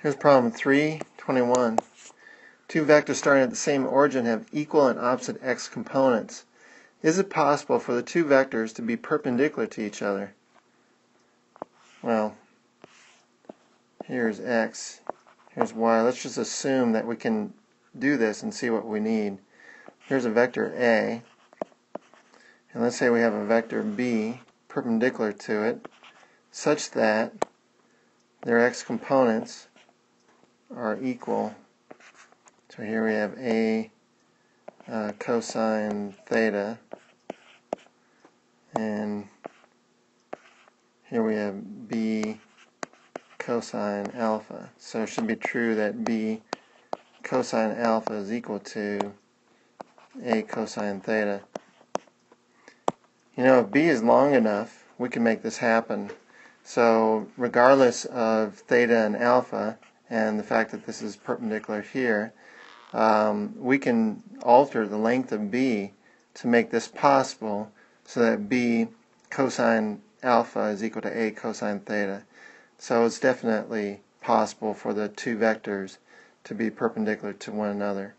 Here's problem 321. Two vectors starting at the same origin have equal and opposite x components. Is it possible for the two vectors to be perpendicular to each other? Well, here's x, here's y. Let's just assume that we can do this and see what we need. Here's a vector A, and let's say we have a vector B perpendicular to it, such that their x components are equal. So here we have A uh, cosine theta, and here we have B cosine alpha. So it should be true that B cosine alpha is equal to A cosine theta. You know, if B is long enough, we can make this happen. So regardless of theta and alpha, and the fact that this is perpendicular here, um, we can alter the length of b to make this possible so that b cosine alpha is equal to a cosine theta. So it's definitely possible for the two vectors to be perpendicular to one another.